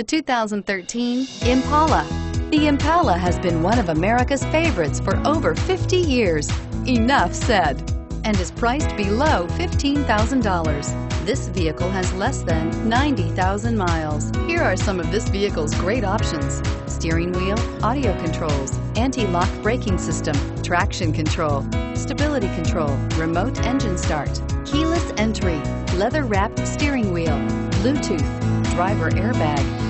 The 2013 Impala. The Impala has been one of America's favorites for over 50 years. Enough said. And is priced below $15,000. This vehicle has less than 90,000 miles. Here are some of this vehicle's great options. Steering wheel, audio controls, anti-lock braking system, traction control, stability control, remote engine start, keyless entry, leather-wrapped steering wheel, Bluetooth, driver airbag,